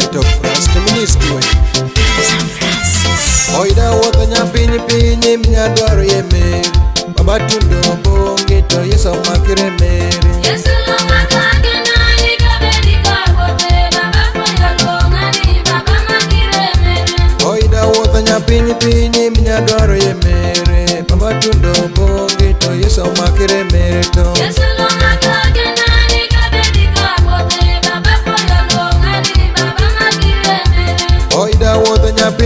right of Christ ministry. Oida wakanya pini pini mnyadwaru yeme Babatundo bongito yesa umakire meri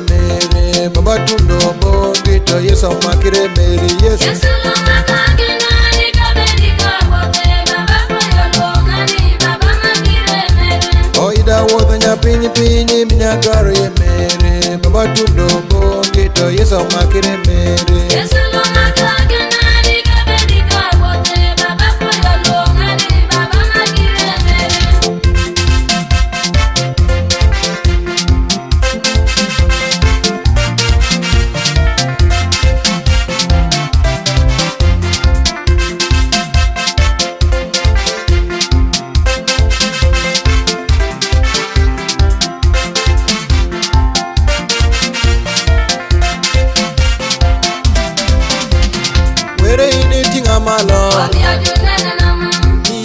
mere baba tundo bonge to yeso makire mere yeso Pini pini minya kare mere, baba tundo bonge to yeso makire mere. Yes,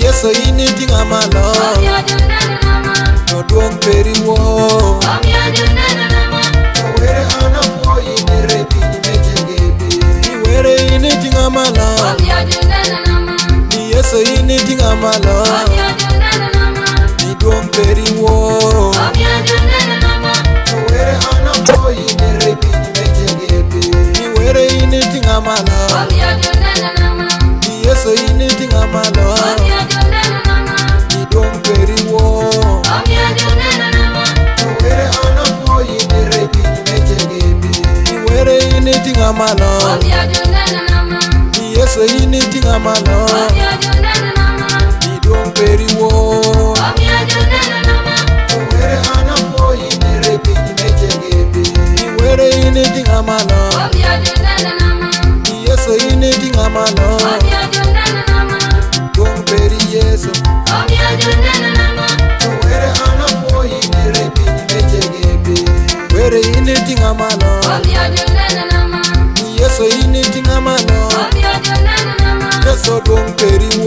Yeso ini tinga malo Noduong peri wo Wewe ana moyi nere bini mejengebe Iwere ini tinga malo Yeso ini tinga malo Yeso ini tinga malo malo yeso yini tinga malo idomperiwo solo un querido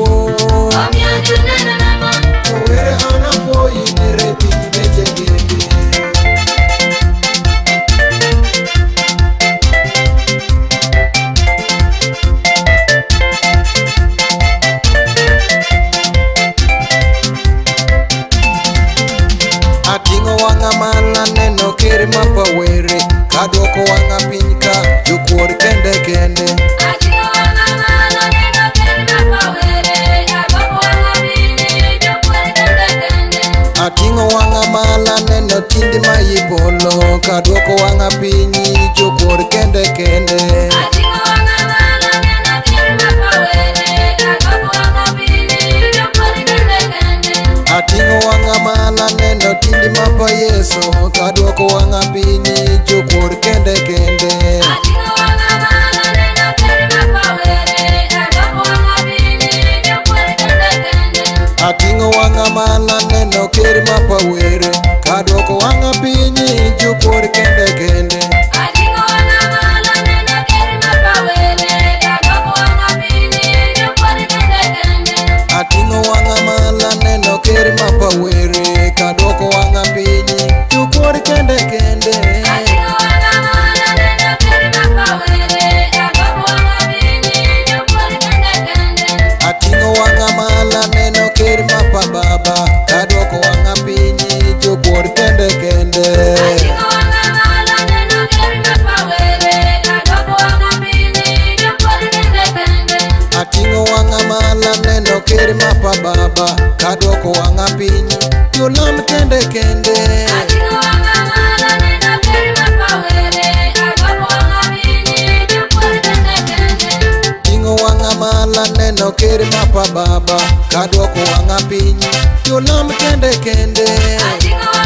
wanga piny jokuor kende kende ating'o wanga mala neno tindi mapa yeso kadwoko wanga piny jokuor kende kende Atingo kendekende ding'o wang'a mala neno ker mapa baba kadwoko wang'a piny jolam kendekende kende.